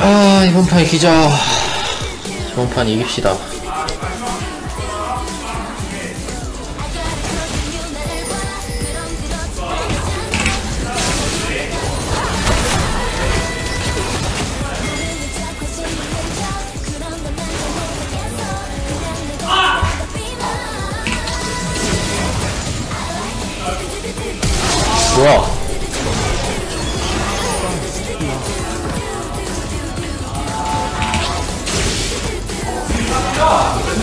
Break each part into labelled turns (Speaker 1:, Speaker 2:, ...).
Speaker 1: 아 이번 판 이기자. 이번 판 이깁시다. 뭐야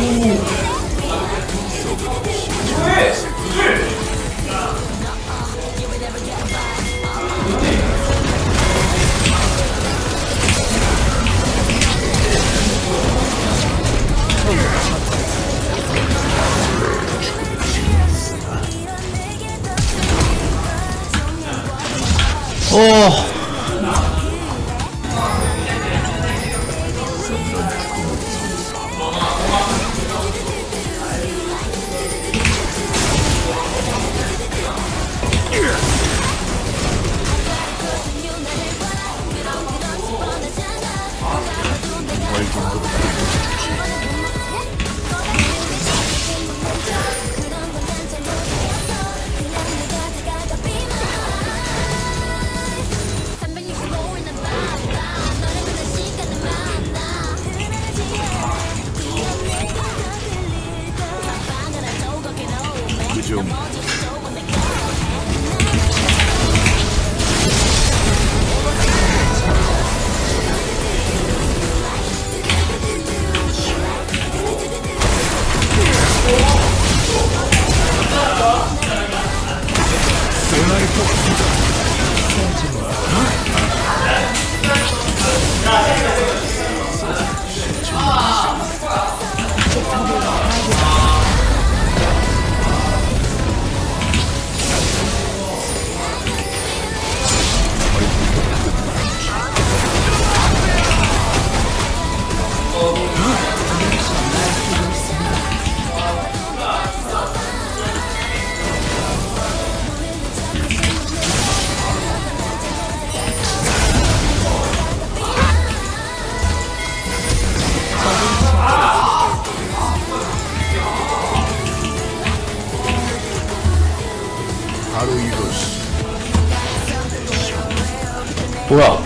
Speaker 1: 어 Bro.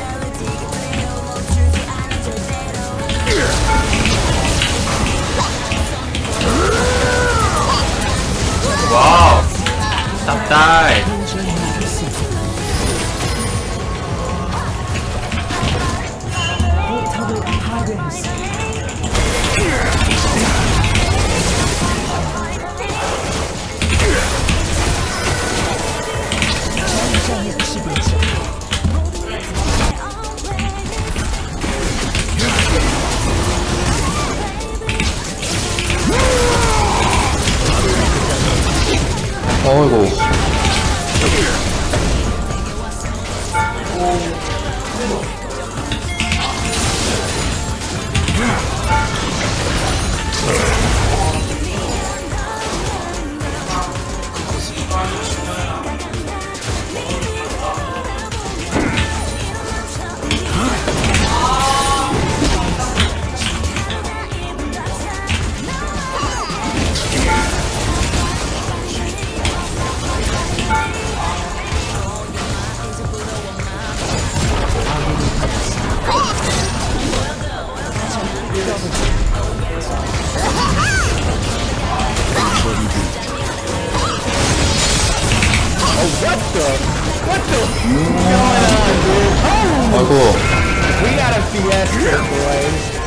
Speaker 1: Wow. Stop dying. 어이구 아 이고
Speaker 2: We got a fiesta, boys.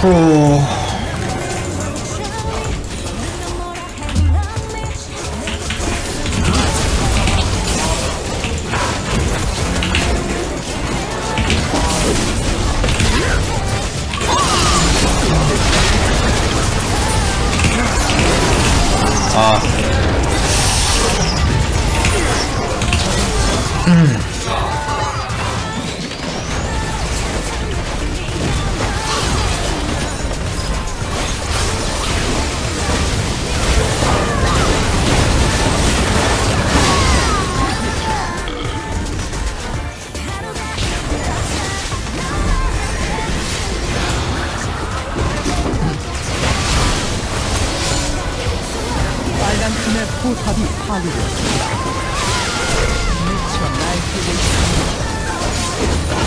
Speaker 2: Oh.
Speaker 1: 아군의 포탑이 파괴되었습니다. 미쳐 날뛰고 있습니다.